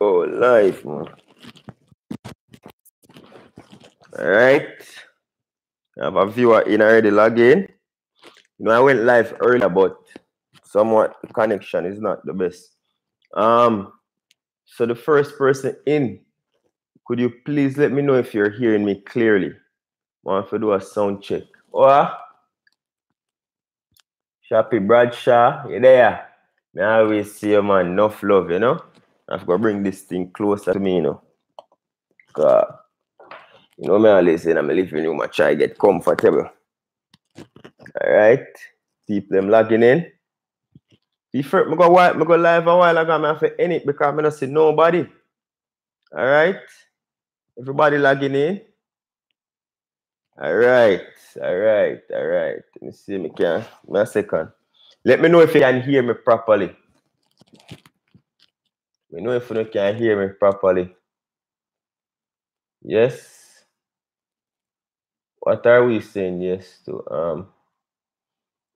Oh, live, man. All right. I have a viewer in already log in. You know, I went live earlier, but somewhat connection is not the best. Um, so the first person in, could you please let me know if you're hearing me clearly? Want to do a sound check. Oh, Shappy Bradshaw, you there? Now we see you, man. Enough love, you know? I've got to bring this thing closer to me, you know. Cause, you know, me always say in my living room, I try get comfortable. All right. People them logging in. Before me go, me go live a while ago, I have to end it because I don't see nobody. All right. Everybody logging in. All right. All right. All right. Let me see. Me can. A second. Let me know if you can hear me properly. Me know if you can hear me properly. Yes. What are we saying yes to? Um.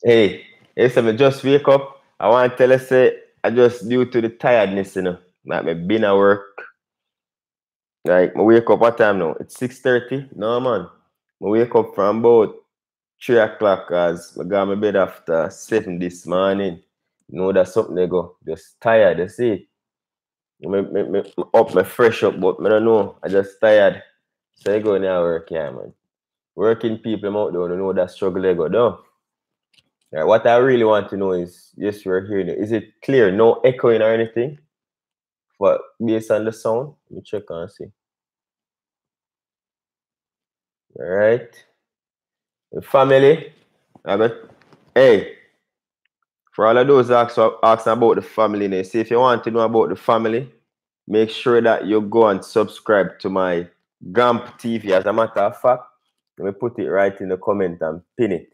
Hey, listen, I just wake up. I want to tell you, say, I just due to the tiredness, you know. Like, me been at work. Like, I wake up, what time now? It's 6.30? No, man. I wake up from about 3 o'clock as I got my bed after 7 this morning. You know, that's something they go. Just tired, you see. Me, me, me, up, me fresh up, but I don't know. I just tired. So I go now work, yeah, man. Working people out there, don't know that struggle they go down. Right, what I really want to know is, yes, we're hearing it. Is it clear? No echoing or anything? But based on the sound, let me check and see. All right. The family. I bet. Hey, for all of those ask, asking about the family, they say if you want to know about the family, make sure that you go and subscribe to my GAM TV. As a matter of fact, let me put it right in the comment and pin it.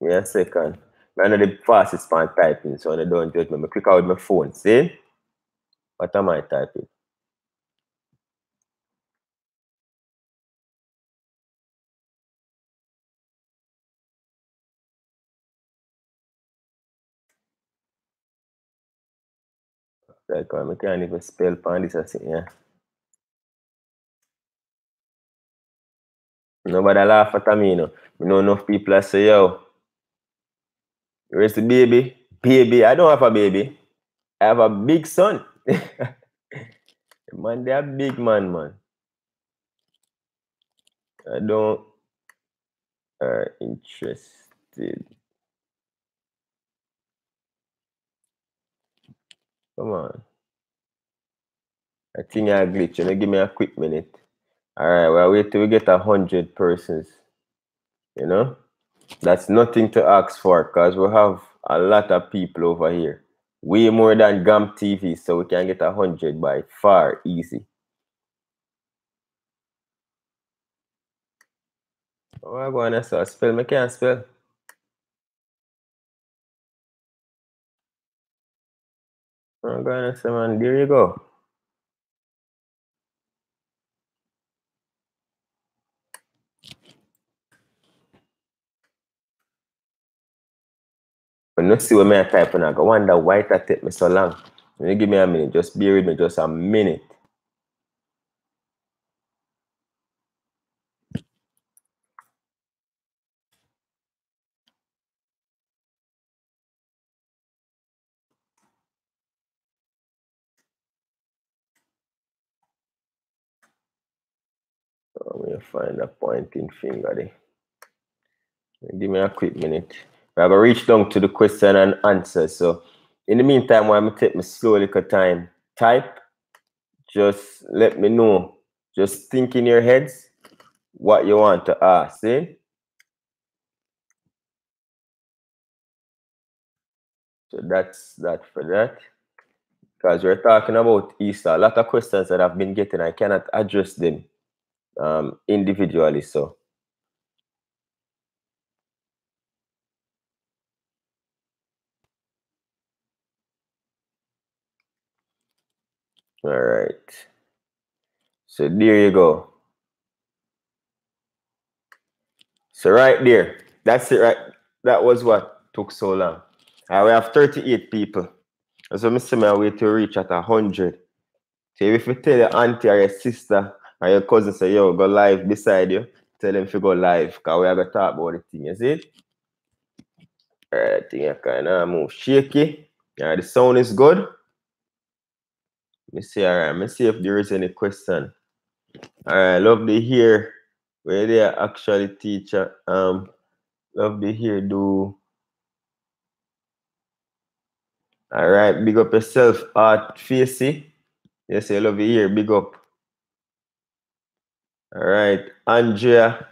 Wait a second. I know the fastest man typing, so I don't judge me. I click out my phone. See? What am I typing? Like, I can't even spell pan this. Say, yeah. Nobody laugh at me, you know. You know enough people I say, yo, where's the baby? Baby, I don't have a baby. I have a big son. man, they are big man, man. I don't are interested. Come on. I think I glitch. You know, give me a quick minute. All right, well, wait till we get a hundred persons. You know, that's nothing to ask for because we have a lot of people over here. Way more than GAM TV, so we can get a hundred by far easy. Oh, I go on so spell. Me can't spell. Go on and say, man, there you go. When you see what I type and I go wonder why that take me so long. When you give me a minute, just bear with me just a minute. Let me find a pointing finger there. Give me a quick minute. We have gonna reach down to the question and answer. So in the meantime, while I take my slow little time, type, just let me know. Just think in your heads what you want to ask. See? So that's that for that. Because we're talking about Easter. A lot of questions that I've been getting, I cannot address them um, individually. So all right. So there you go. So right there, that's it. Right, that was what took so long. Uh, we have 38 people. So saying my way to reach at 100. So if you tell your auntie or your sister or your cousin, say, yo, go live beside you, tell them to go live because we are going to talk about the thing, you see? Alright, I think I kind of move shaky. Alright, the sound is good. Let me see, alright, let me see if there is any question. Alright, love to hear where they are actually teacher. Um, love to hear do all right, big up yourself, Art Facey. Yes, I love you here. Big up. All right, Andrea,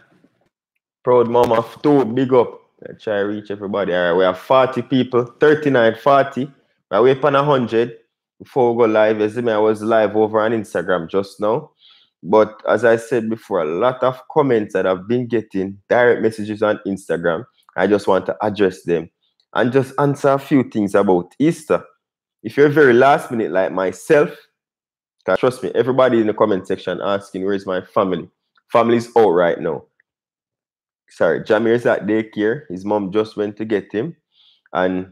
proud mom of two. Big up. I try to reach everybody. All right, we have 40 people, 39, 40. I wait on 100 before we go live. As I was live over on Instagram just now. But as I said before, a lot of comments that I've been getting, direct messages on Instagram. I just want to address them and just answer a few things about Easter. If you're very last minute like myself, trust me, everybody in the comment section asking where's my family. Family's out right now. Sorry, Jamir's at daycare. His mom just went to get him, and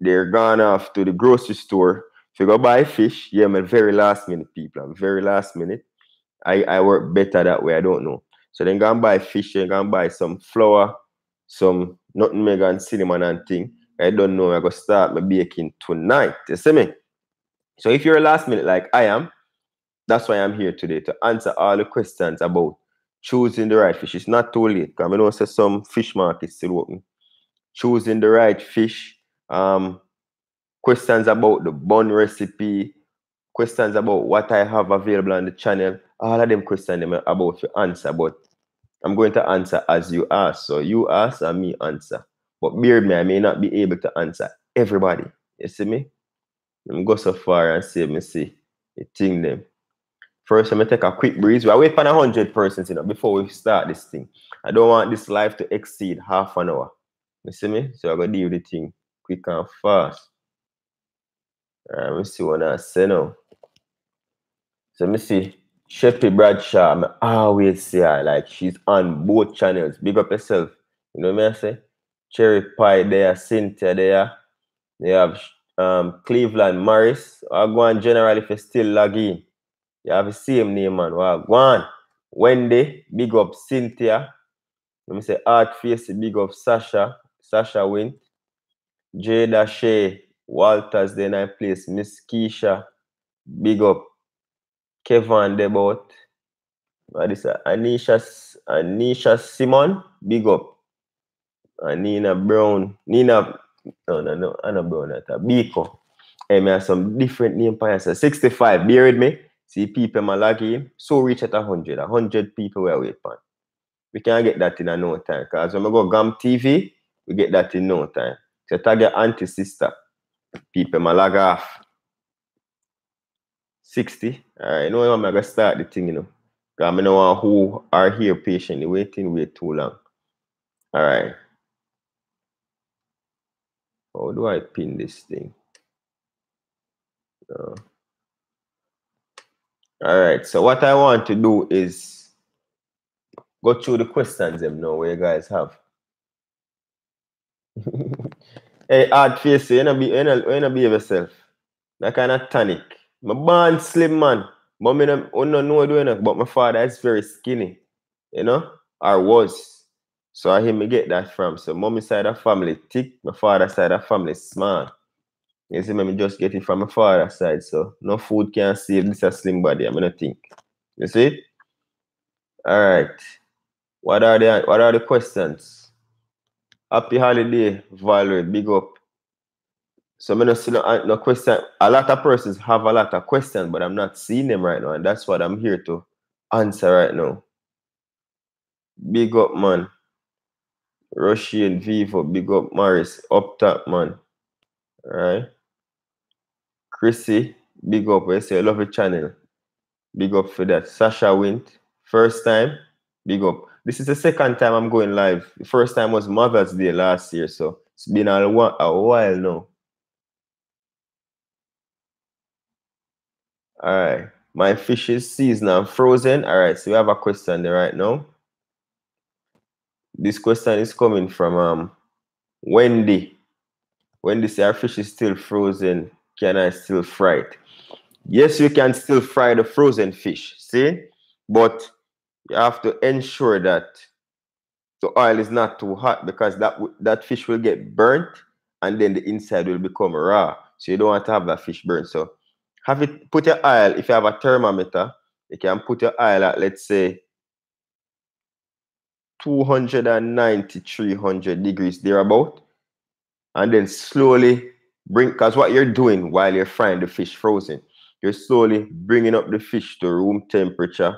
they're gone off to the grocery store to go buy fish. Yeah, I'm very last minute people. I'm very last minute. I, I work better that way. I don't know. So then go and buy fish and go and buy some flour, some mega and cinnamon and thing. I don't know. I go start my baking tonight. You see me? So if you're a last minute like I am, that's why I'm here today to answer all the questions about choosing the right fish. It's not too late. Because I know say some fish markets still open. Choosing the right fish. Um, questions about the bun recipe. Questions about what I have available on the channel. All of them questions them about to answer, but I'm going to answer as you ask. So you ask and me answer. But bear me, I may not be able to answer everybody. You see me? Let me go so far and see me see the thing them. First, I'm gonna take a quick breeze. We are waiting for a hundred persons, you know, before we start this thing. I don't want this live to exceed half an hour. You see me? So I'm gonna with the thing quick and fast. All right, let me see what I say now. So let me see. Sheppy Bradshaw, I always say her, like she's on both channels. Big up yourself. You know what I say? Cherry Pie there, Cynthia there. They have um, Cleveland Morris. I go on general if you still log in. You have the same name, man. Well. Wendy, big up Cynthia. Let me say Art Face, big up Sasha. Sasha Wint. Jada Shea, Walters, then I place Miss Keisha. Big up Kevin Debot. What is that? Anisha, Anisha Simon, big up. And Nina Brown, Nina, no, no, no, Anna Brown, that Biko. And I have some different name for so 65, bear with me. See people my log in, eh, so reach at 100. 100 people were wait on. We can't get that in a no time. Because when we go GAM TV, we get that in no time. So tag your auntie sister. People my log off. 60. All right, know I'm gonna start the thing, you know. Because I know who are here patiently waiting wait too long. All right. How do I pin this thing? No. All right. So what I want to do is go through the questions them now where you guys have. hey, hard face, you know, be, you know, you know, be yourself. That kind of tonic. My born slim man. But me no, don't know doing it, but my father is very skinny, you know, or was. So I hear me get that from. So mommy side of family thick, my father side of family small. You see, me just get it from my father side. So no food can save this a slim body. I'm gonna think. You see? All right. What are the what are the questions? Happy holiday, Valerie. Big up. So I'm not see no, no question. A lot of persons have a lot of questions, but I'm not seeing them right now, and that's what I'm here to answer right now. Big up, man. Russian Vivo, big up Morris, up top, man. All right. Chrissy, big up. I say I love your channel. Big up for that. Sasha Wint, first time, big up. This is the second time I'm going live. The first time was Mother's Day last year, so it's been a, while, now. All right. My fish is seasoned and frozen. All right. So we have a question there right now. This question is coming from um Wendy. when this our fish is still frozen, can I still fry it? Yes, you can still fry the frozen fish, see? But you have to ensure that the oil is not too hot because that that fish will get burnt and then the inside will become raw. So you don't want to have that fish burnt. So have it put your oil, if you have a thermometer, you can put your oil at let's say 290, 300 degrees thereabout. And then slowly bring, because what you're doing while you're frying the fish frozen, you're slowly bringing up the fish to room temperature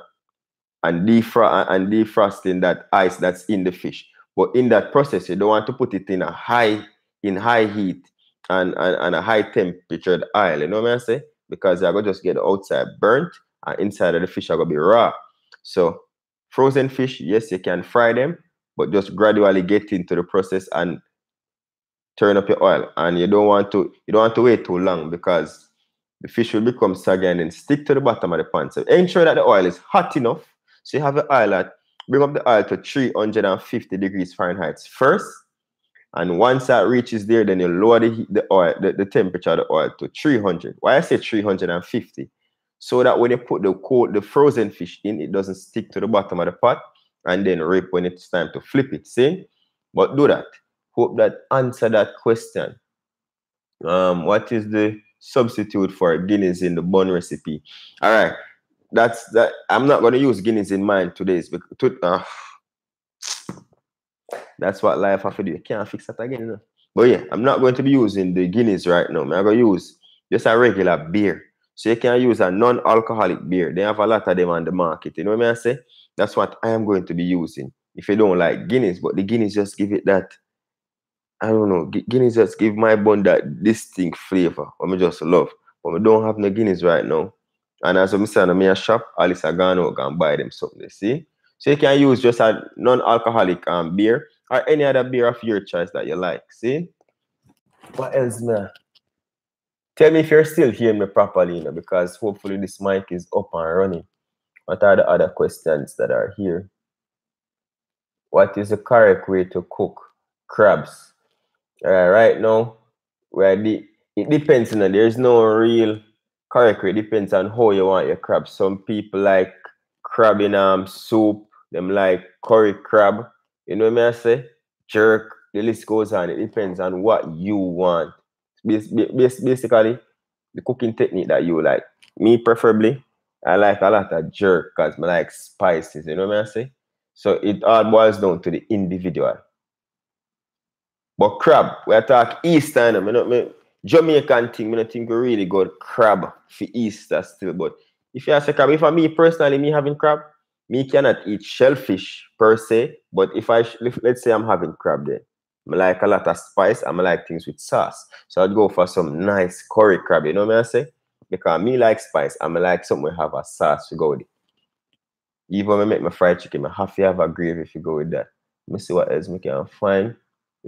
and, defro- and defrosting that ice that's in the fish. But in that process, you don't want to put it in a high, in high heat and, and, and a high temperature oil. You know what I'm saying? Because going to just get outside burnt and inside of the fish are to be raw. So frozen fish, yes, you can fry them, but just gradually get into the process and turn up your oil. And you don't want to you don't want to wait too long because the fish will become soggy and then stick to the bottom of the pan. So ensure that the oil is hot enough. So you have the oil at bring up the oil to 350 degrees Fahrenheit first. And once that reaches there, then you lower the, the oil, the, the temperature of the oil to 300. Why I say 350? So that when you put the cold, the frozen fish in, it doesn't stick to the bottom of the pot and then rip when it's time to flip it. See? But do that. Hope that answer that question. Um, what is the substitute for Guinness in the bun recipe? All right, that's that. I'm not going to use Guinness in mine today's because to, uh, that's what life have to do. You can't fix that again. But yeah, I'm not going to be using the Guinness right now. I'm going to use just a regular beer. So you can use a non-alcoholic beer. They have a lot of them on the market. You know what? I say? That's what I am going to be using. If you don't like Guinness, but the Guinness just give it that, I don't know, Guinness just give my bun that distinct flavor. I just love. But we don't have no Guinness right now. And as I'm saying, I'm in a shop, least I gone out and buy them something, see? So you can use just a non-alcoholic um, beer or any other beer of your choice that you like, see? What else, man? Tell me if you're still hearing me properly, you know, because hopefully this mic is up and running. What are the other questions that are here? What is the correct way to cook crabs? Uh, right now, where the it depends, you know, there's no real correct. It depends on how you want your crab. Some people like crab in um soup, them like curry crab. You know what I say? Jerk, the list goes on. It depends on what you want basically the cooking technique that you like. Me preferably, I like a lot of jerk because I like spices, you know what I say? So it all boils down to the individual. But crab, we talk Eastern, eh, I mean, Jamaican thing, I don't think we really got crab for Easter still. But if you ask a crab, if me personally, me having crab, me cannot eat shellfish per se. But if I, if, let's say I'm having crab there, I like a lot of spice. I like things with sauce. So I'd go for some nice curry crab. You know what I say? Because me like spice. I like something we have a sauce to go with it. Even when I make my fried chicken, I have to have a gravy if you go with that. Let me see what else we can find.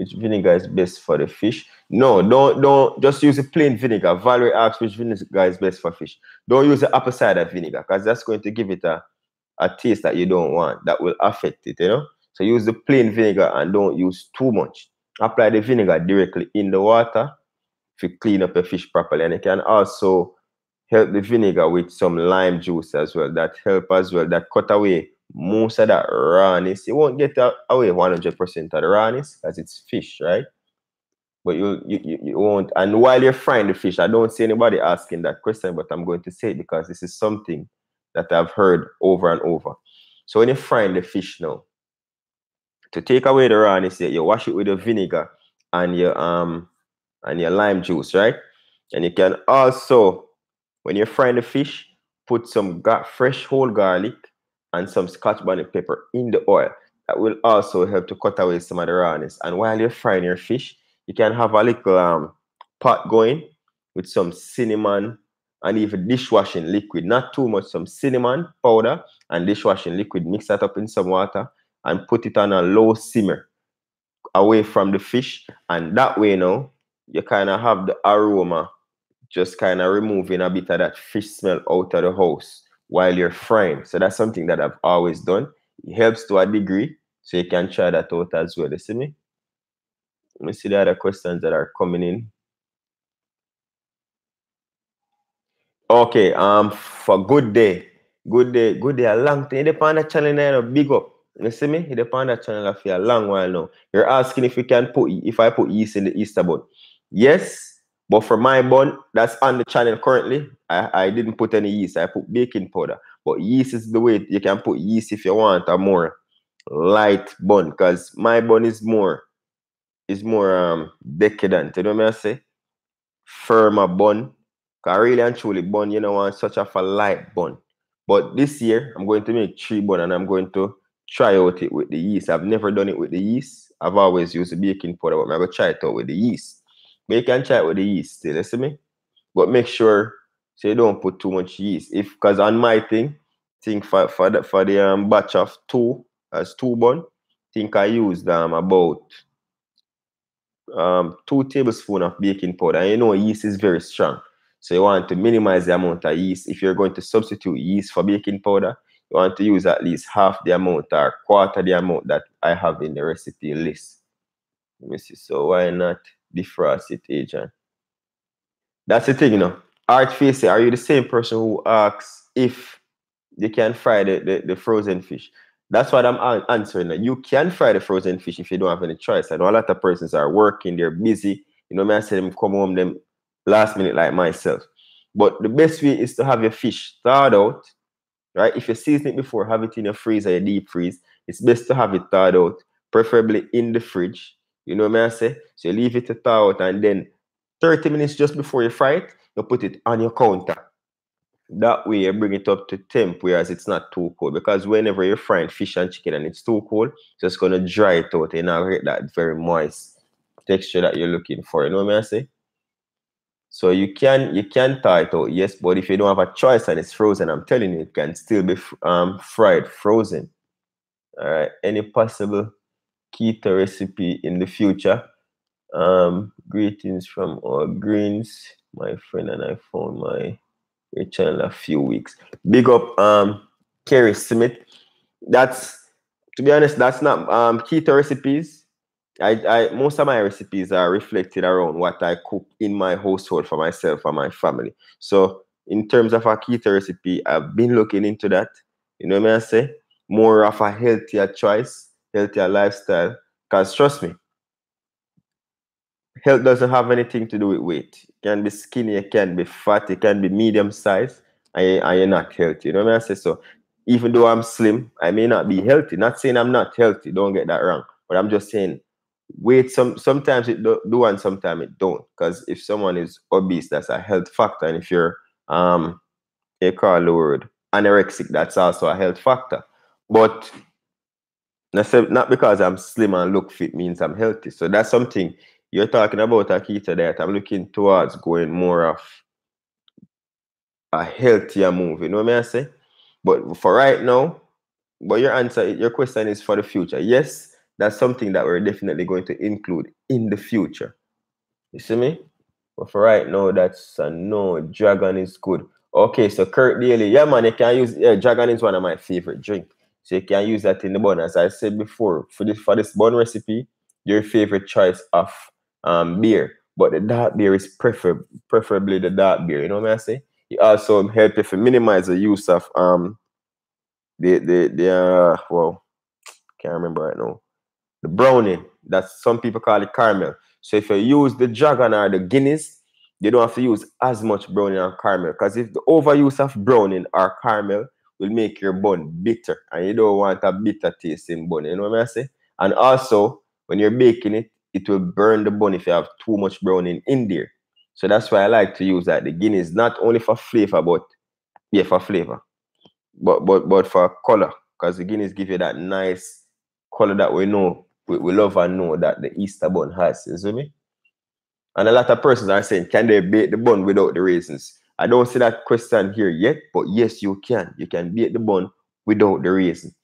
Which vinegar is best for the fish? No, don't don't just use a plain vinegar. Valerie asks which vinegar is best for fish. Don't use the apple cider vinegar because that's going to give it a, a taste that you don't want. That will affect it, you know. So use the plain vinegar and don't use too much. Apply the vinegar directly in the water to clean up the fish properly. And it can also help the vinegar with some lime juice as well. That help as well. That cut away most of that rawness. You won't get away 100% of the rawness because it's fish, right? But you, you, you won't. And while you're frying the fish, I don't see anybody asking that question, but I'm going to say it because this is something that I've heard over and over. So when you're frying the fish now, to take away the rawness, you wash it with the vinegar and your um and your lime juice, right? And you can also, when you're frying the fish, put some fresh whole garlic and some scotch bonnet pepper in the oil. That will also help to cut away some of the rawness. And while you're frying your fish, you can have a little um, pot going with some cinnamon and even dishwashing liquid. Not too much, some cinnamon powder and dishwashing liquid. Mix that up in some water and put it on a low simmer away from the fish. And that way now, you kind of have the aroma just kind of removing a bit of that fish smell out of the house while you're frying. So that's something that I've always done. It helps to a degree. So you can try that out as well. You see me? Let me see the other questions that are coming in. Okay, um, for good day, good day, good day, a long time. You depend on the channel now, big up. You see me? You depend on the channel for a long while now. You're asking if we can put if I put yeast in the Easter bun. Yes, but for my bun, that's on the channel currently. I, I didn't put any yeast. I put baking powder. But yeast is the way you can put yeast if you want a more light bun. Because my bun is more is more um decadent. You know what I say? Firmer bun Cause really and truly, bun, you know, want such a for light bun. But this year, I'm going to make three bun and I'm going to try out it with the yeast. I've never done it with the yeast. I've always used the baking powder, but I'm to try it out with the yeast. But you can try it with the yeast still, you see me? But make sure so you don't put too much yeast. If because on my thing, think for for the for the um, batch of two as two bun, think I used um about um two tablespoons of baking powder. And you know yeast is very strong. So you want to minimize the amount of yeast. If you're going to substitute yeast for baking powder, you want to use at least half the amount or quarter the amount that I have in the recipe list. Let me see. So why not defrost it, agent? That's the thing, you know. Art Face, are you the same person who asks if you can fry the, the, the frozen fish? That's what I'm answering. You can fry the frozen fish if you don't have any choice. I know a lot of persons are working, they're busy. You know, I say them come home, them last minute like myself. But the best way is to have your fish thawed out, right? If you season it before, have it in your freezer, your deep freeze. It's best to have it thawed out, preferably in the fridge. You know what I say? So you leave it to thaw out, and then 30 minutes just before you fry it, you put it on your counter. That way you bring it up to temp, whereas it's not too cold. Because whenever you're frying fish and chicken and it's too cold, it's just gonna dry it out and now get that very moist texture that you're looking for. You know what I say? So you can you can thaw it out, yes, but if you don't have a choice and it's frozen, I'm telling you, it can still be um, fried frozen. All right. Any possible keto recipe in the future? Um, greetings from our greens, my friend, and I found my channel a few weeks. Big up, um, Kerry Smith. That's to be honest, that's not um keto recipes I, I most of my recipes are reflected around what I cook in my household for myself and my family. So in terms of a keto recipe, I've been looking into that. You know what I say? More of a healthier choice, healthier lifestyle. Because trust me, health doesn't have anything to do with weight. It can be skinny, it can be fat, it can be medium size, and, and you're not healthy. You know what I say? So even though I'm slim, I may not be healthy. Not saying I'm not healthy, don't get that wrong. But I'm just saying weight some sometimes it do, do and sometimes it don't because if someone is obese that's a health factor and if you're um you call the word anorexic that's also a health factor but not because i'm slim and look fit means i'm healthy so that's something you're talking about a keto diet i'm looking towards going more of a healthier move you know what i say but for right now but your answer your question is for the future yes that's something that we're definitely going to include in the future. You see me? But for right now, that's a no. Dragon is good. Okay, so Kurt Daly, yeah, man, you can use yeah, Dragon is one of my favorite drink. So you can use that in the bun. As I said before, for this for this bun recipe, your favorite choice of um beer. But the dark beer is prefer preferably the dark beer. You know what I say? It also help you to minimize the use of um the the the uh well can't remember right now the browning. that some people call it caramel. So if you use the dragon or the Guinness, you don't have to use as much browning or caramel. Because if the overuse of browning or caramel will make your bun bitter, and you don't want a bitter taste in bun. You know what I say? And also, when you're baking it, it will burn the bun if you have too much browning in there. So that's why I like to use that. The Guinness not only for flavor, but yeah, for flavor, but but but for color. Because the Guinness give you that nice color that we know we, we love and know that the Easter bun has. You see me? And a lot of persons are saying, can they bake the bun without the raisins? I don't see that question here yet, but yes, you can. You can bake the bun without the raisin.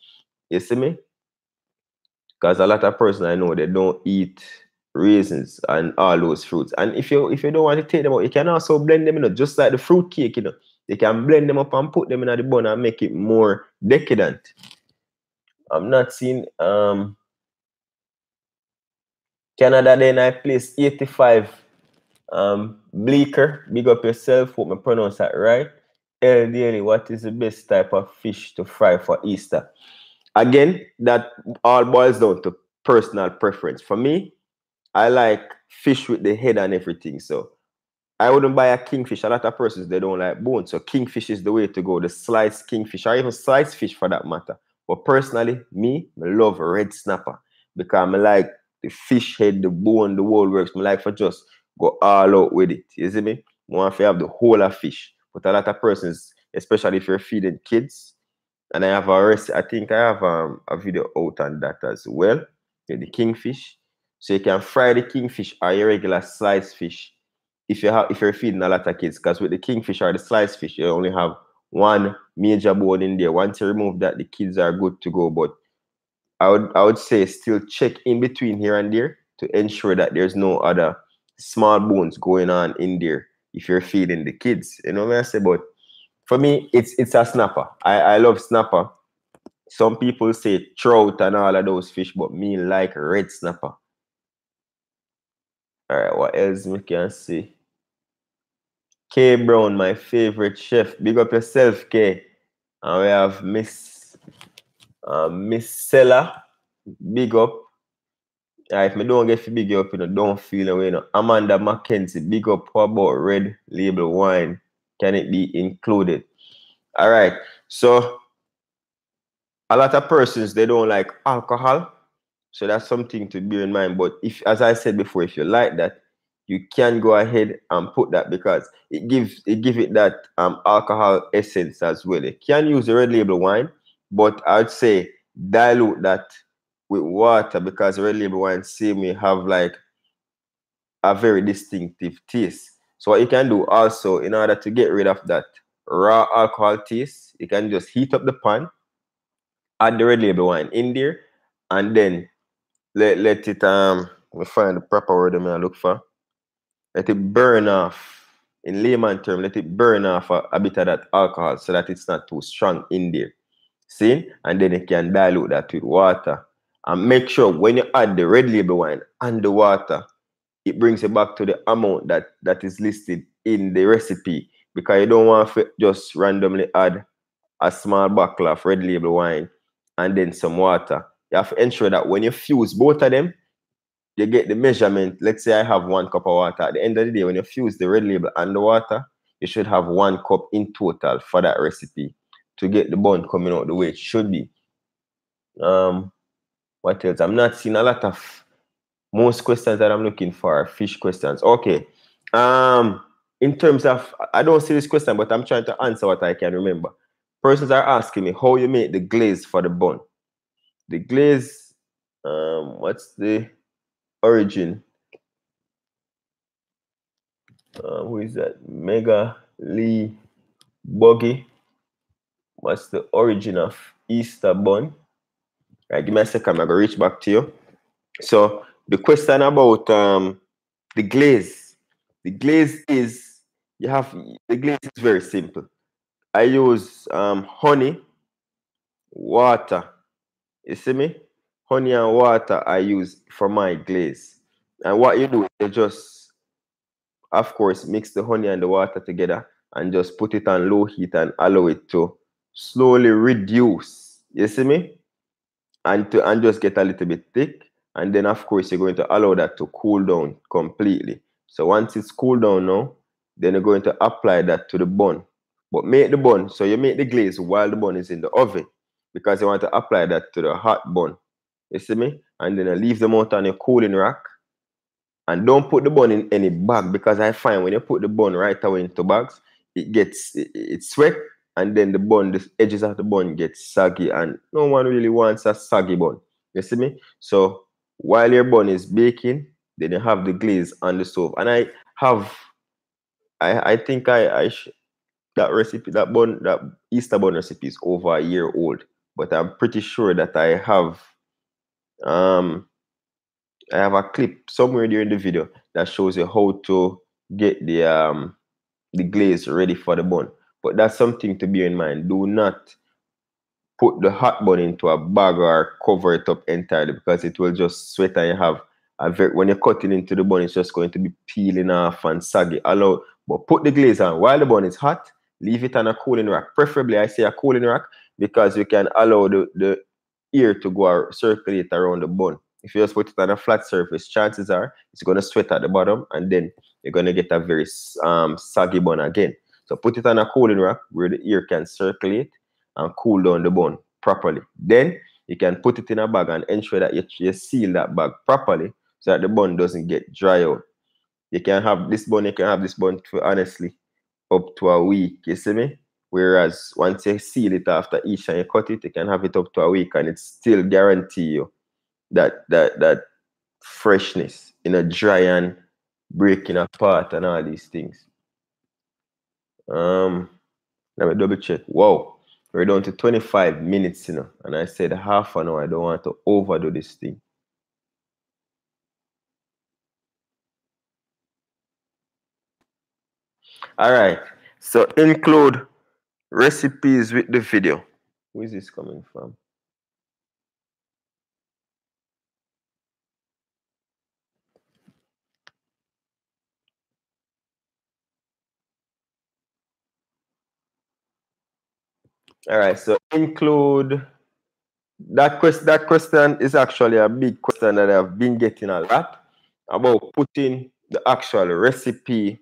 You see me? Because a lot of persons I know they don't eat raisins and all those fruits. And if you if you don't want to take them out, you can also blend them, you know, just like the fruit cake, you know. You can blend them up and put them in the bun and make it more decadent. I'm not seeing um Canada then I place 85 um Bleeker. Big up yourself. Hope me pronounce that right. El Daily, what is the best type of fish to fry for Easter? Again, that all boils down to personal preference. For me, I like fish with the head and everything. So I wouldn't buy a kingfish. A lot of persons they don't like bone. So kingfish is the way to go. The sliced kingfish or even sliced fish for that matter. But personally, me, I love red snapper because I like the fish head, the bone, the whole works. I like for just go all out with it. You see me? I want to have the whole of fish. But a lot of persons, especially if you're feeding kids, and I have a rest, I think I have um, a video out on that as well. The kingfish. So you can fry the kingfish or your regular sliced fish if you have if you're feeding a lot of kids, because with the kingfish or the sliced fish, you only have one major bone in there. Once you remove that, the kids are good to go. But I would I would say still check in between here and there to ensure that there's no other small bones going on in there if you're feeding the kids. You know what I say? But for me, it's it's a snapper. I, I love snapper. Some people say trout and all of those fish, but me like red snapper. All right, what else we can see? K Brown, my favorite chef. Big up yourself, K. And we have Miss uh, Miss Sella. Big up. If me don't get big up, you know, don't feel away. Know. Amanda Mackenzie, big up. What about red label wine? Can it be included? All right. So a lot of persons they don't like alcohol. So that's something to bear in mind. But if as I said before, if you like that, you can go ahead and put that because it gives it give it that um alcohol essence as well. You can use the red label wine, but I'd say dilute that with water because red label wine same way have like a very distinctive taste. So what you can do also in order to get rid of that raw alcohol taste, you can just heat up the pan, add the red label wine in there, and then let let it um we find the proper word I'm gonna look for. Let it burn off. In layman term let it burn off a, a, bit of that alcohol so that it's not too strong in there. See? And then you can dilute that with water and make sure when you add the red label wine and the water it brings it back to the amount that that is listed in the recipe because you don't want to just randomly add a small bottle of red label wine and then some water you have to ensure that when you fuse both of them you get the measurement. Let's say I have one cup of water. At the end of the day, when you fuse the red label and the water, you should have one cup in total for that recipe to get the bun coming out the way it should be. Um, what else? I'm not seeing a lot of most questions that I'm looking for fish questions. Okay. Um, in terms of I don't see this question, but I'm trying to answer what I can remember. Persons are asking me how you make the glaze for the bun. The glaze, um, what's the origin. Uh, who is that? Mega Lee Buggy. What's the origin of Easter bun? Right, give me a second. I'm gonna reach back to you. So the question about um, the glaze. The glaze is you have the glaze is very simple. I use um, honey, water. You see me? honey and water I use for my glaze. And what you do, you just, of course, mix the honey and the water together and just put it on low heat and allow it to slowly reduce. You see me? And to and just get a little bit thick. And then of course you're going to allow that to cool down completely. So once it's cooled down now, then you're going to apply that to the bun. But make the bun, so you make the glaze while the bun is in the oven because you want to apply that to the hot bun. You see me? And then I leave them out on a cooling rack. And don't put the bun in any bag because I find when you put the bun right away into bags, it gets it, it's wet and then the bun, the edges of the bun get saggy, and no one really wants a saggy bun. You see me? So while your bun is baking, then you have the glaze on the stove. And I have, I I think I I that recipe that bun that Easter bun recipe is over a year old, but I'm pretty sure that I have um, I have a clip somewhere during the video that shows you how to get the um, the glaze ready for the bun. But that's something to bear in mind. Do not put the hot bun into a bag or cover it up entirely because it will just sweat and you have a very when you're cutting into the bun, it's just going to be peeling off and saggy. Allow, but put the glaze on while the bun is hot. Leave it on a cooling rack. Preferably, I say a cooling rack because you can allow the, the air to go circulate around the bun. If you just put it on a flat surface, chances are it's going to sweat at the bottom and then you're going to get a very um, saggy bun again. So put it on a cooling rack where the air can circulate and cool down the bun properly. Then you can put it in a bag and ensure that you, you seal that bag properly so that the bun doesn't get dry out. You can have this bun, you can have this bun for honestly up to a week, you see me? Whereas once you seal it after each and you cut it, you can have it up to a week and it still guarantee you that that that freshness in a dry and breaking apart and all these things. Um let me double check. Whoa. We're down to 25 minutes, you know, and I said half an hour. I don't want to overdo this thing. All right. So include recipes with the video. Who is this coming from? All right, so include that question. That question is actually a big question that I've been getting a lot about putting the actual recipe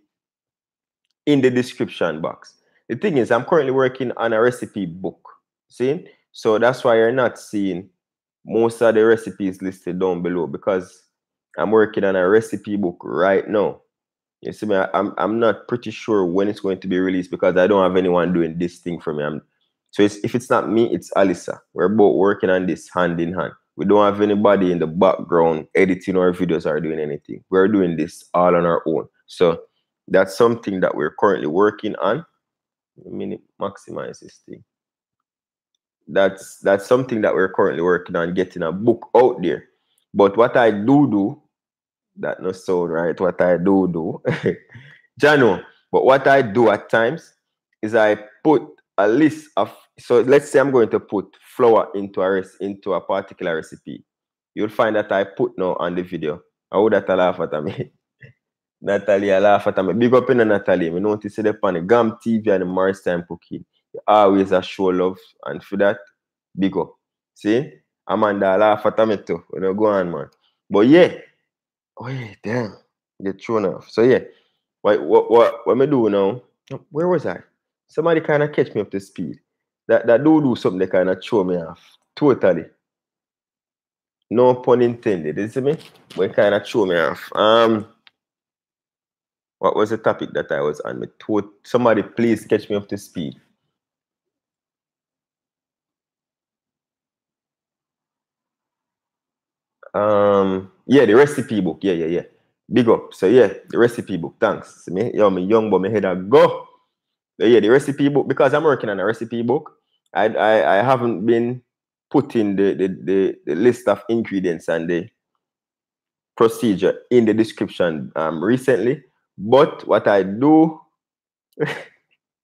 in the description box. The thing is, I'm currently working on a recipe book. See, so that's why you're not seeing most of the recipes listed down below because I'm working on a recipe book right now. You see me, I'm I'm not pretty sure when it's going to be released because I don't have anyone doing this thing for me. I'm so it's, if it's not me, it's Alisa. We're both working on this hand in hand. We don't have anybody in the background editing our videos or doing anything. We're doing this all on our own. So that's something that we're currently working on. Let me maximize this thing. That's that's something that we're currently working on getting a book out there. But what I do do, that no sound right. What I do do, Jano. But what I do at times is I put a list of so let's say I'm going to put flour into a into a particular recipe. You'll find that I put now on the video. I would that laugh at me. Natalie, I laugh at me. Big up in Natalie. Me notice the on the GAM TV and the Morris Time Cooking. You always a show love. And for that, big up. See? Amanda, I laugh at me too. You don't go on, man. But yeah. Oh yeah, damn. Get thrown off. So yeah. What what what what me do now? Where was I? Somebody kind of catch me up to speed that that do do something they kind of throw me off totally. No pun intended, you see me? But kind of throw me off. Um, what was the topic that I was on? Somebody please catch me up to speed. Um, yeah, the recipe book. Yeah, yeah, yeah. Big up. So yeah, the recipe book. Thanks. Me, yo, me young boy, me head a go yeah, the recipe book because I'm working on a recipe book. I I, I haven't been putting the, the, the, the list of ingredients and the procedure in the description um, recently. But what I do, I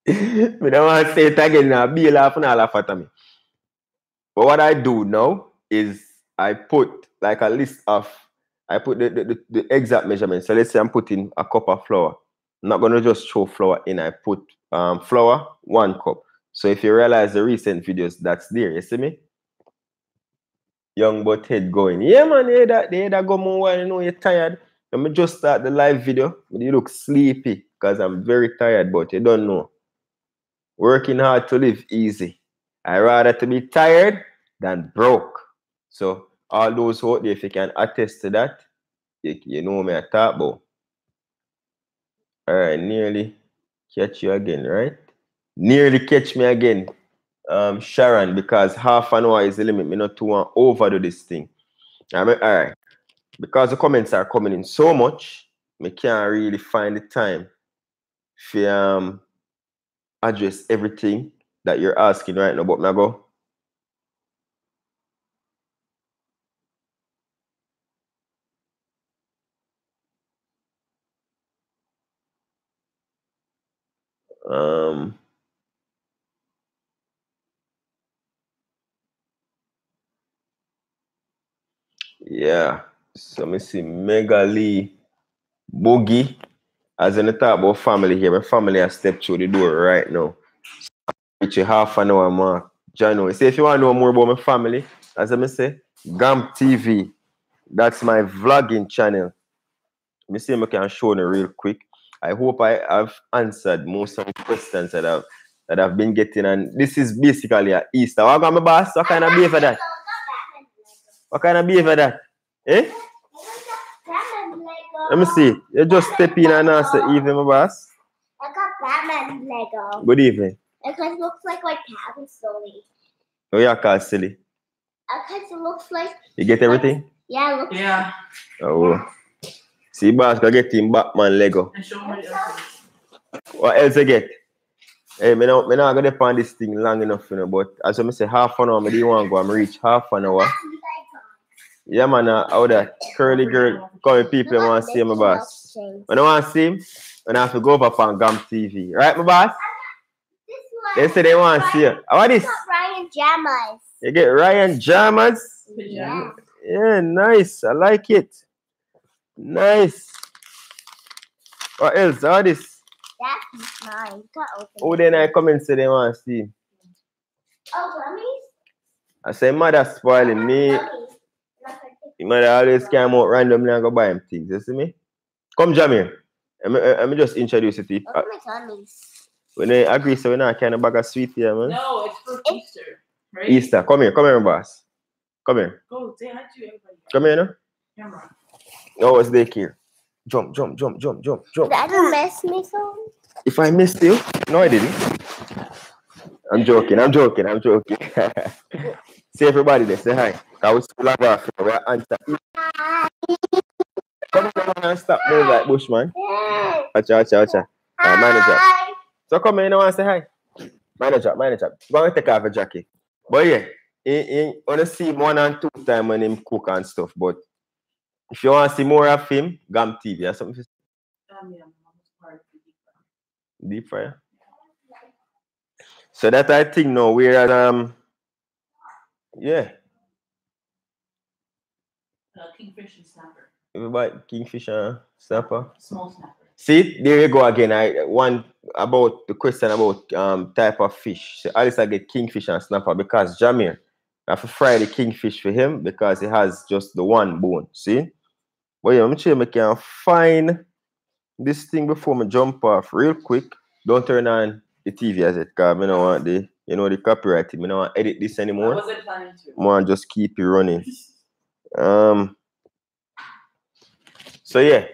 don't want to say it again now, be laugh and laugh at me. But what I do now is I put like a list of, I put the, the, the exact measurement. So let's say I'm putting a cup of flour. I'm not going to just throw flour in. I put um, flour, one cup. So if you realize the recent videos, that's there. You see me? Young but head going. Yeah, man, you hear that, you hear that go more while you know you're tired. Let me just start the live video. You look sleepy because I'm very tired, but you don't know. Working hard to live easy. I rather to be tired than broke. So all those out there, if you can attest to that, you, you know me I talk about. All right, nearly catch you again, right? Nearly catch me again, um, Sharon, because half an hour is the limit. Me not to want overdo this thing. I mean, all right. Because the comments are coming in so much, me can't really find the time to um, address everything that you're asking right now. But me go. Um, yeah. So let me see Megali Boogie. As in the talk about family here, my family has stepped through the door right now. Reach a half an hour mark. January. Say if you want to know more about my family, as I say, GAM TV. That's my vlogging channel. Let me see if I can show you real quick. I hope I have answered most of the questions that I've that I've been getting. And this is basically a Easter. What got my boss? What kind of behavior that? What kind of behavior that? Eh? Let me see. You just step in and answer evening, my boss. I got Batman Lego. Good evening. Because it looks like my cat is silly. Oh, yeah, call silly. Because it looks like You get everything? yeah, it looks Yeah. Oh. See, boss, go get him Batman Lego. And show me the other thing. What else you get? Hey, me not, me not gonna find this thing long enough, you know, but as I say, half an hour, me do want to go, I'm reach half an hour. Yeah, man, uh, how that curly girl, coming people Look want to see my boss. When I want to see him, when I have to go up on GAM TV. Right, my boss? This They say they want to see you. How about this? Ryan Jamas. You get Ryan Jammers. Yeah. Yeah, nice. I like it. Nice. What else? How this? That's mine. Got open. Who then I come and say they want to see? Oh, gummies? I say, mother spoiling me. Gummies. Not like Your mother always come out randomly and go buy him things. You see me? Come, Jamir. Let me, eh, let me just introduce you to you. Look at my gummies. when they agree, so we're not kind of bag of sweet here, man. No, it's for eh. Easter. Right? Easter. Come here. Come here, boss. Come here. Go say hi to everybody. Come here, no? Camera. Oh, it's daycare. Jump, jump, jump, jump, jump, jump. That didn't mess me so. If I missed you, no, I didn't. I'm joking. I'm joking. I'm joking. Say everybody there. Say hi. I was still have. We're answer. Come on, on and stop moving like Bushman. Hey. Watcha, watcha, watcha. Uh, manager. So come you know say hi. Manager, manager. Go and take off a jacket. But yeah, he, he only see one and two time when him cook and stuff. But if you want to see more of him, Gam TV or something. Um, yeah, of the Deep fryer. So that I think now we're at um yeah, Uh, Kingfish and Snapper. everybody kingfisher snapper. Small snapper. See, there you go again. I one about the question about um type of fish. So Alice I get kingfish and snapper because Jamir I have to fry the kingfish for him because he has just the one bone. See? But yeah, I'm sure I can find this thing before me jump off real quick. Don't turn on the TV as it because I don't want the you know the copyright. I don't want to edit this I anymore. wasn't planning to. I just keep it running. Um so yeah,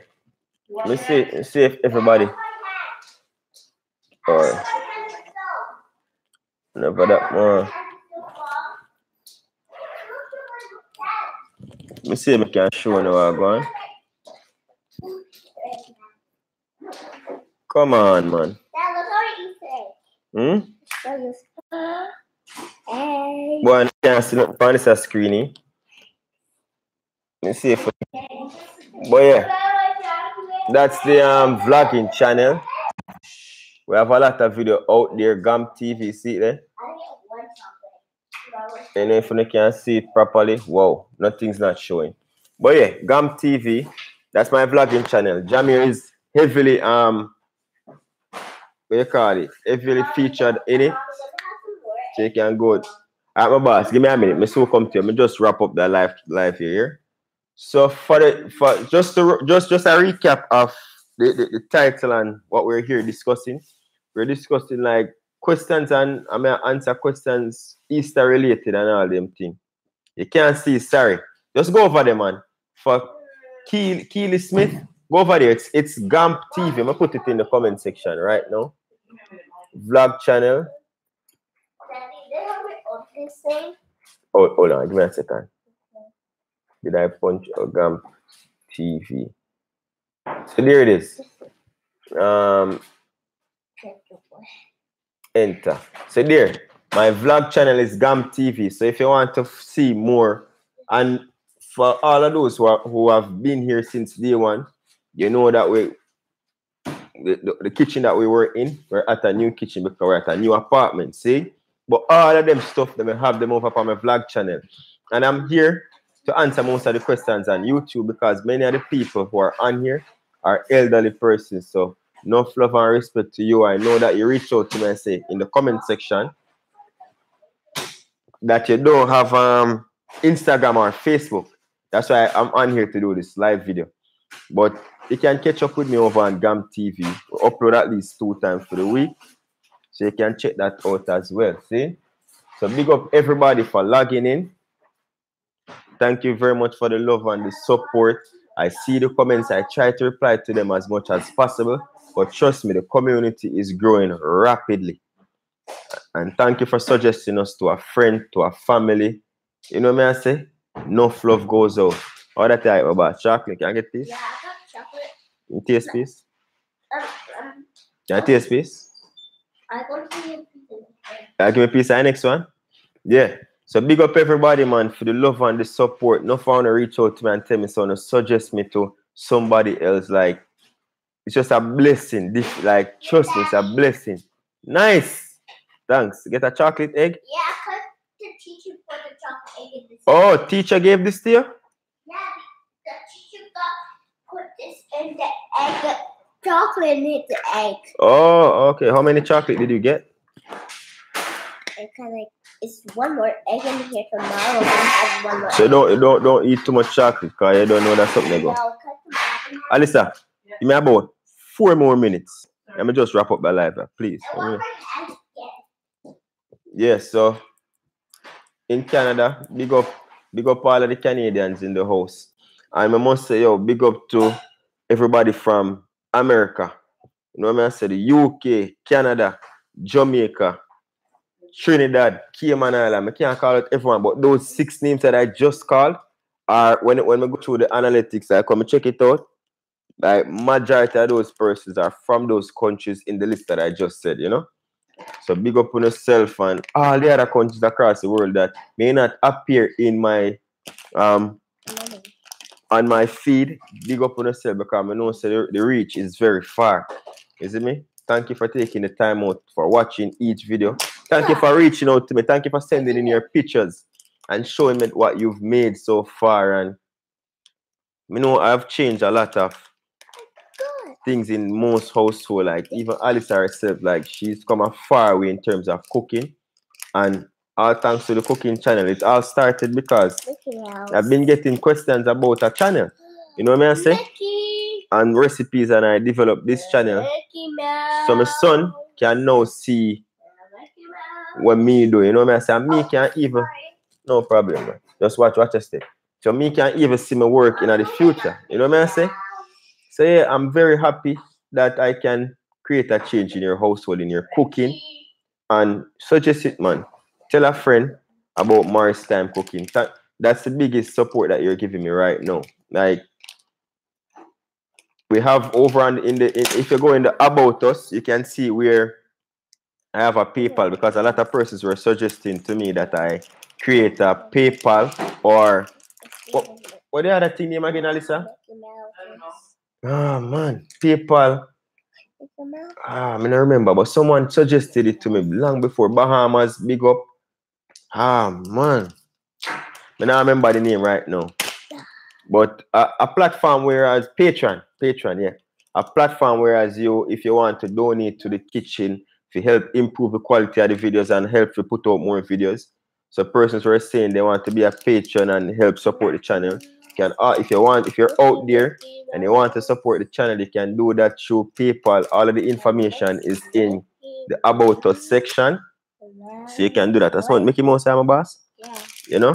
let's see let's see if everybody or never that more. Let me see if I can show you what I'm going. Come on, man. Hmm? Boy, I can't see nothing screen. Let me see if But yeah, that's the um vlogging channel. We have a lot of video out there. GAM TV, see it And if you can see it properly, wow, nothing's not showing. But yeah, Gam TV, that's my vlogging channel. Jamir is heavily um what you call it? Heavily featured in it. So you can go. Alright, my boss, give me a minute. Me so come to you. Me just wrap up the live live here. So for the for just to just just a recap of the, the, the title and what we're here discussing. We're discussing like questions and I mean answer questions Easter related and all them thing. You can't see, sorry. Just go over there, man. For Keel, Keely Smith, go over there. It's it's GAM TV. I'm gonna put it in the comment section right now. Vlog channel. Oh, hold on, give me a second. Did I punch a GAM TV? So there it is. Um, enter. So there, my vlog channel is Gam TV. So if you want to see more, and for all of those who, are, who have been here since day one, you know that we the, the, the kitchen that we were in, we're at a new kitchen because we're at a new apartment. See, but all of them stuff, them I have them over on my vlog channel, and I'm here to answer most of the questions on YouTube because many of the people who are on here are elderly persons. So no love and respect to you. I know that you reach out to me and say in the comment section that you don't have um Instagram or Facebook. That's why I'm on here to do this live video. But you can catch up with me over on GAM TV. We upload at least two times for the week. So you can check that out as well. See? So big up everybody for logging in. Thank you very much for the love and the support. I see the comments. I try to reply to them as much as possible. But trust me, the community is growing rapidly. And thank you for suggesting us to a friend, to a family. You know what I say? No love goes out. All that type about chocolate. Can I get this? Yeah, I got chocolate. You taste piece? Um, um, Can I taste piece? I go to your pizza. Uh, give me a piece of the next one. Yeah. So big up everybody, man, for the love and the support. No to reach out to me and tell me so no suggest me to somebody else. Like it's just a blessing. This like trust me, it's a blessing. Nice. Thanks. Get a chocolate egg. Yeah, because the teacher put the chocolate egg in this. Oh, teacher gave this to you? Yeah, the teacher got put this in the egg. Chocolate in the egg. Oh, okay. How many chocolate did you get? It's kind of like it's one more egg in here tomorrow. Have one more. So don't don't don't eat too much chocolate because you don't know that's something go. 'cause bottom- Alisa, give me about four more minutes. Let me just wrap up my live, uh, please. I want my egg. Yes, so in Canada, big up, big up all of the Canadians in the house. And I must say, yo, big up to everybody from America. You know what I mean? I say the UK, Canada, Jamaica, Trinidad, Cayman Island. I can't call it everyone, but those six names that I just called are when when we go through the analytics, I come and check it out. Like majority of those persons are from those countries in the list that I just said, you know. So big up on yourself and all the other countries across the world that may not appear in my um on my feed. Big up on yourself because I know so the, the reach is very far. Is it me? Thank you for taking the time out for watching each video. Thank you for reaching out to me. Thank you for sending in your pictures and showing me what you've made so far. And you know I've changed a lot of things in most household, like even Alice herself, like she's come a far way in terms of cooking. And all thanks to the cooking channel. It all started because I've been getting questions about a channel. You know what I say? Mickey. And recipes, and I developed this channel. So my son can now see. What me do. You know what I say? And me Oh, can even no problem, man. Just watch watch a step. So me can even see my work in the future. You know what I say? So yeah, I'm very happy that I can create a change in your household, in your cooking. and such suggest it, man. Tell a friend about Morris Time Cooking. That, that's the biggest support that you're giving me right now. Like we have over on in the in, if you go in the about us, you can see where I have a PayPal because a lot of persons were suggesting to me that I create a PayPal or what, what the other thing name again, Alyssa? Ah man, PayPal. Ah, I don't remember, but someone suggested it to me long before Bahamas. Big up. Ah, man. I don't remember the name right now. But a, a platform whereas Patreon, Patreon, yeah. A platform whereas you, if you want to donate to the kitchen, to help improve the quality of the videos and help to put out more videos. So persons were saying they want to be a patron and help support the channel. Can uh, if you want, if you're out there and you want to support the channel, you can do that through PayPal. All of the information is in the About Us section. So you can do that. That's what Mickey Mouse I'm a boss, Yeah. you know.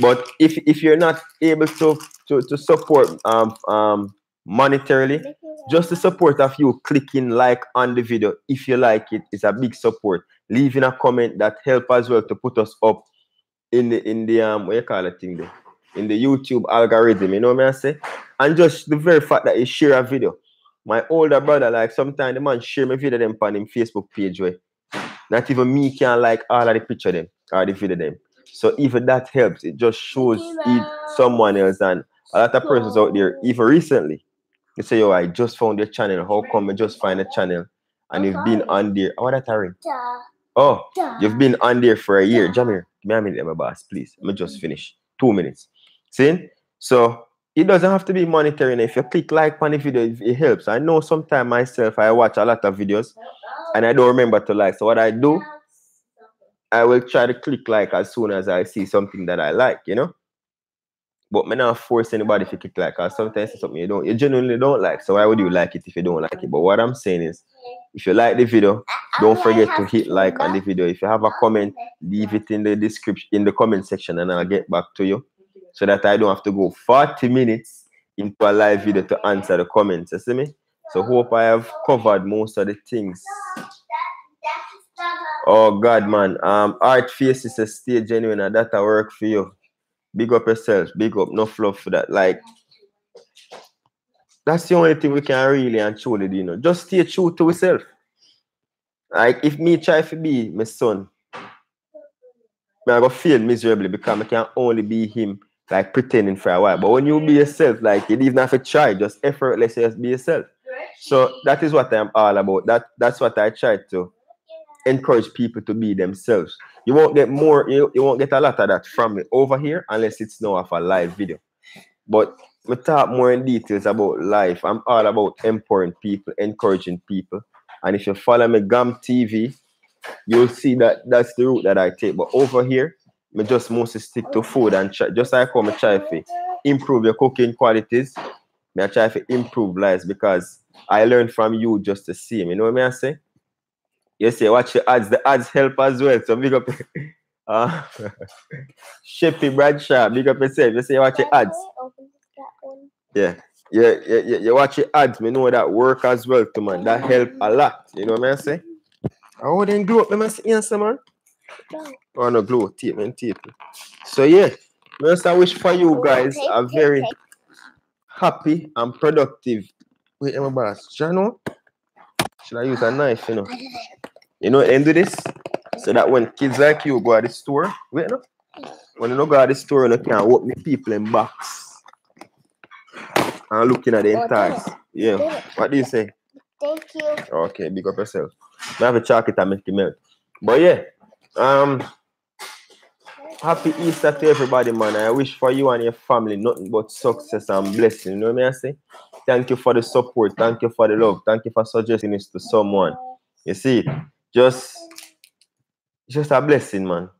But if if you're not able to to, to support um um monetarily, just the support of you clicking like on the video if you like it is a big support. Leaving a comment that help as well to put us up in the in the um what you call it thing there in the YouTube algorithm. You know what I say? And just the very fact that you share a video. My older brother, like sometimes the man share my video them on him Facebook page where not even me can like all of the picture them or the video them. So even that helps. It just shows it someone else and a lot of persons out there, even recently, they say, Yo, I just found your channel. How come I just find a channel? And you've been on there. Oh, that ring. Oh, you've been on there for a year. Jamir, give me a minute, my boss, please. Let me just finish. Two minutes. See? So it doesn't have to be monetary. If you click like on the video, it helps. I know sometimes myself I watch a lot of videos and I don't remember to like. So what I do, I will try to click like as soon as I see something that I like, you know. But me not force anybody to click like because sometimes it's something you don't you genuinely don't like. So why would you like it if you don't like it? But what I'm saying is if you like the video, don't forget to hit like on the video. If you have a comment, leave it in the description in the comment section and I'll get back to you so that I don't have to go 40 minutes into a live video to answer the comments. You see me? So hope I have covered most of the things. Oh God, man. Um, art face is a stay genuine that work for you. Big up yourself. Big up. No fluff for that. Like that's the only thing we can really and truly do, you know. Just stay true to yourself. Like if me try to be my son, me I go feel miserably because I can only be him like pretending for a while. But when you be yourself, like you even have to try, just effortless, just be yourself. So that is what I'm all about. That that's what I try to encourage people to be themselves. You won't get more, you, you won't get a lot of that from me over here unless it's now of a live video. But we talk more in details about life. I'm all about empowering people, encouraging people. And if you follow me GAM TV, you'll see that that's the route that I take. But over here, me just mostly stick to food and try, just like how I try to improve your cooking qualities. Me I try to improve lives because I learned from you just the same. You know what I say? You say watch the ads. The ads help as well. So big up uh Shippy Bradshaw, big up yourself. You say watch the ads. Yeah. Yeah, yeah, yeah, you watch the ads, me know that work as well too, man. That help a lot. You know what I say? Oh, then glow up, me say yes, man. Oh no, glow, tape, man, tape. So yeah, just I wish for you guys a very happy and productive. Wait, my boss, Jano. Should I use a knife, you know? You know, end of this so that when kids like you go to the store, wait, no, when you don't go to the store, you can't walk me people in box and looking at the Oh, entire. Yeah. What do you say? Thank you. Okay, big up yourself. I have a chocolate and make it melt. But yeah, um, happy Easter to everybody, man. I wish for you and your family nothing but success and blessing. You know what I say? Thank you for the support. Thank you for the love. Thank you for suggesting this to someone. You see, just just a blessing, man.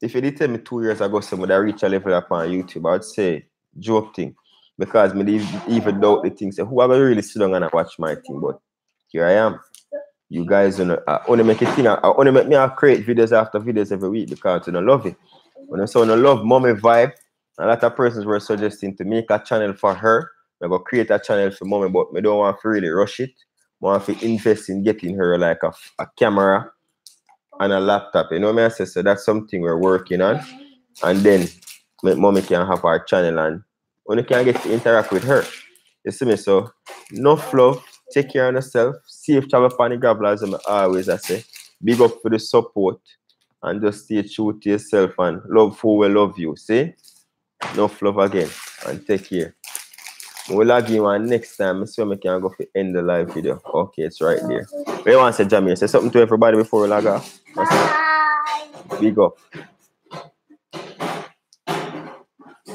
If you did tell me two years ago somebody reach a level up on YouTube, I would say joke thing. Because me even doubt the thing. Say, who ever really sit down and watch my thing? But here I am. You guys you know, I only make a thing. I only make me I create videos after videos every week because you know love it. When I saw no love mommy vibe, a lot of persons were suggesting to make a channel for her. I go create a channel for mommy, but me don't want to really rush it. Want to invest in getting her like a, a camera and a laptop. You know what I say? So that's something we're working on. And then my mommy can have our channel and you can get to interact with her. You see me? So no love, take care of yourself, safe travel for the gravel as I always I say. Big up for the support and just stay true to yourself and love who will love you. See? Enough love again and take care. We'll log you on next time. So we can go for end the live video. Okay, it's right there. Where you want to say, Jamie? Say something to everybody before we log off. Bye. Big up.